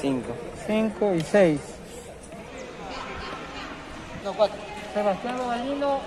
Cinco. 5 y 6. No, cuatro. Sebastián Robalino,